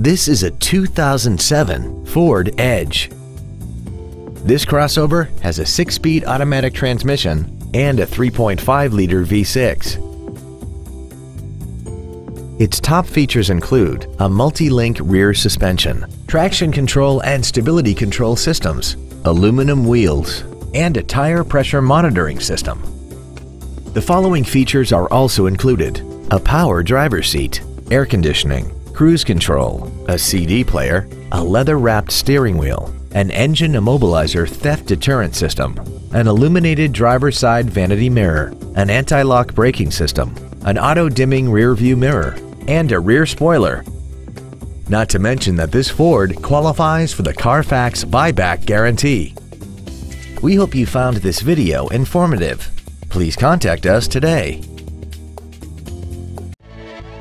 This is a 2007 Ford Edge. This crossover has a 6-speed automatic transmission and a 3.5-liter V6. Its top features include a multi-link rear suspension, traction control and stability control systems, aluminum wheels, and a tire pressure monitoring system. The following features are also included. A power driver's seat, air conditioning, cruise control, a CD player, a leather-wrapped steering wheel, an engine immobilizer theft deterrent system, an illuminated driver's side vanity mirror, an anti-lock braking system, an auto-dimming rear view mirror, and a rear spoiler. Not to mention that this Ford qualifies for the Carfax buyback guarantee. We hope you found this video informative. Please contact us today.